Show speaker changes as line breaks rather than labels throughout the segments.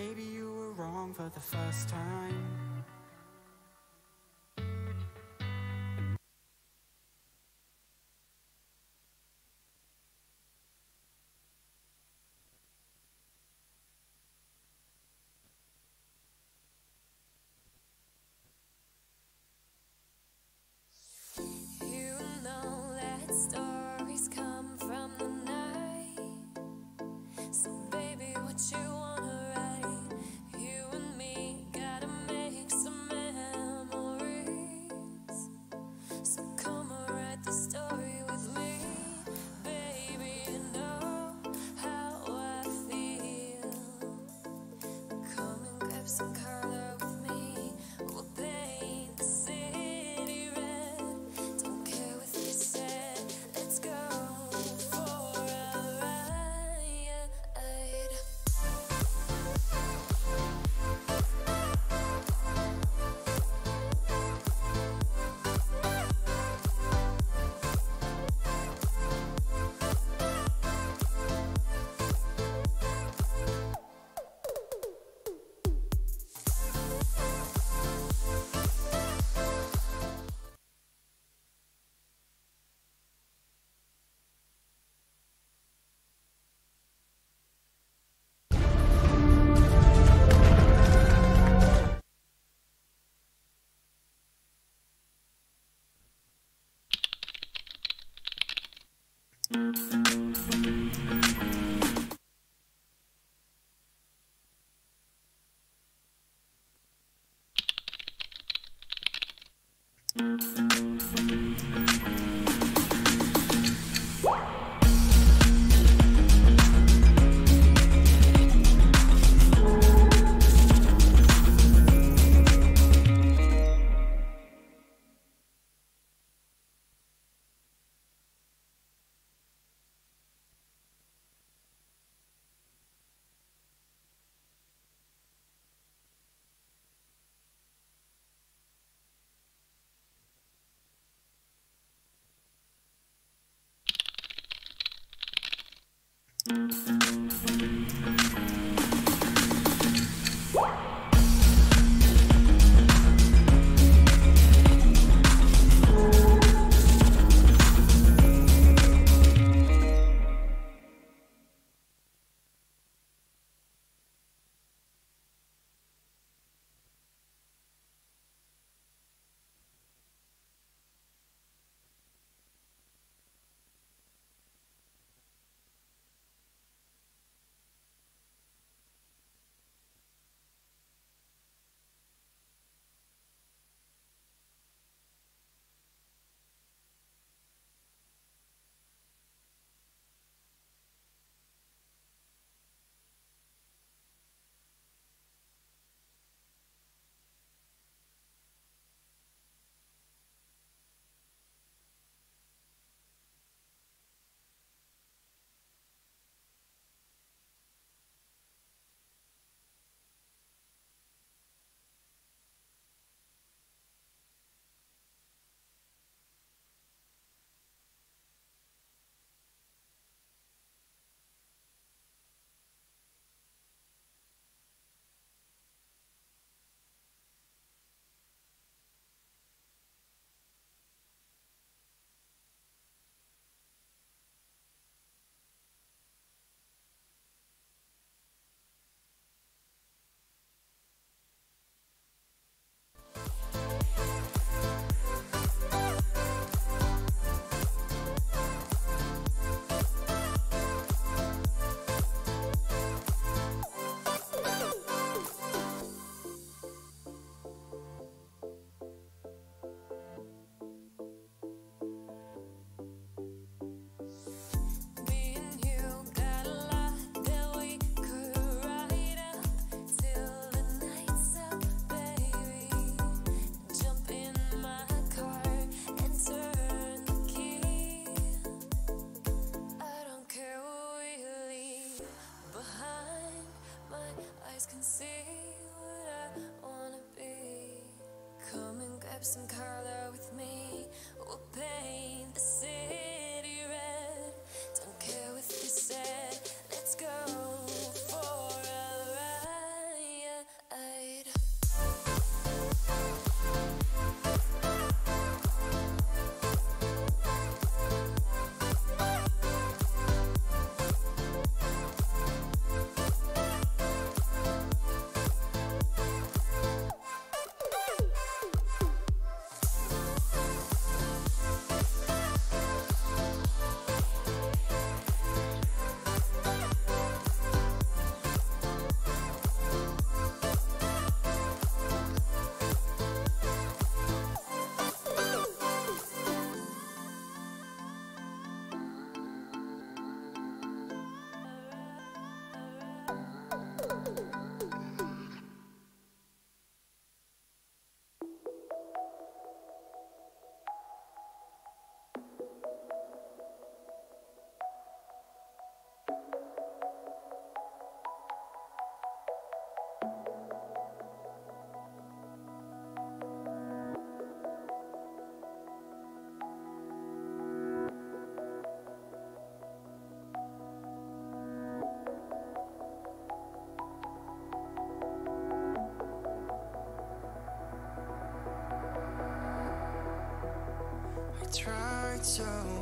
Maybe you were wrong for the first time.
eyes can see what I wanna be. Come and grab some color with me. We'll paint the city red. Don't care what they said. Let's go.
So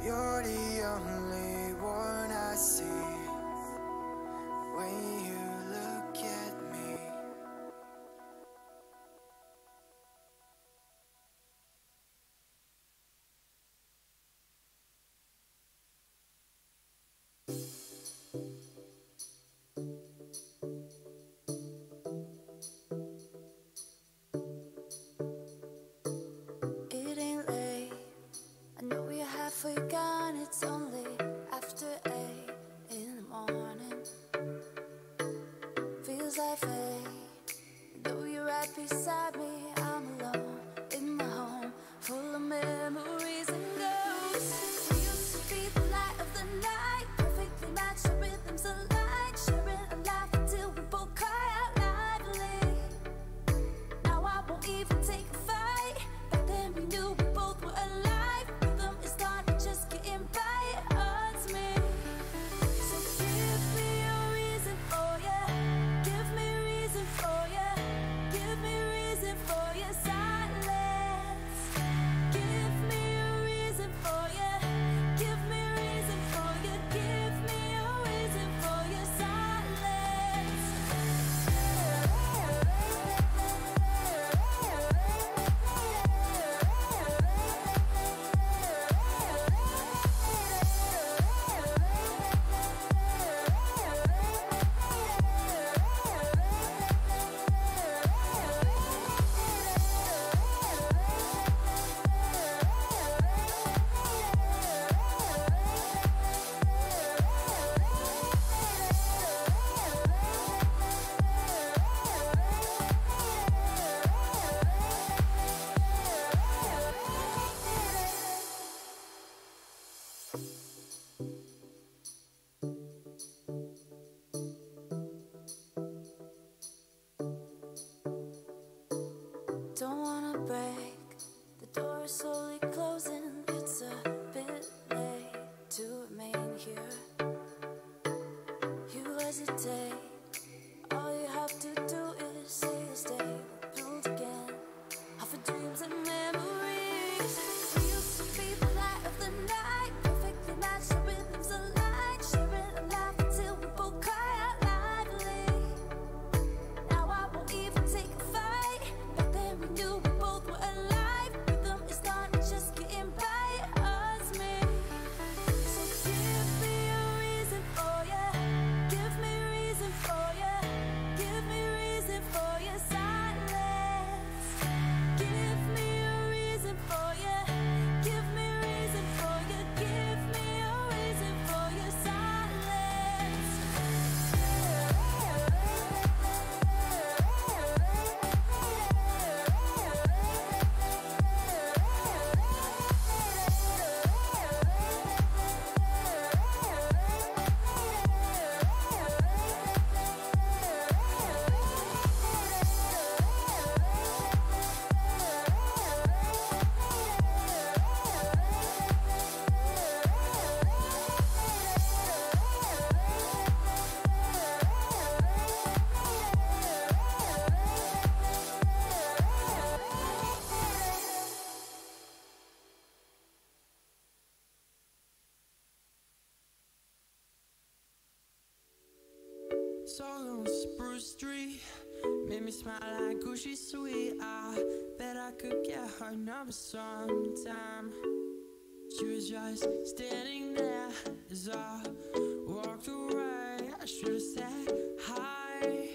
You're the
breath she's sweet I bet I could get her number sometime. She was just standing there as I walked away. I should've said hi.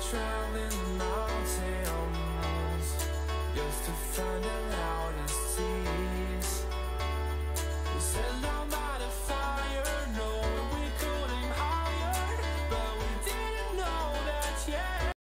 traveling just to find out and see.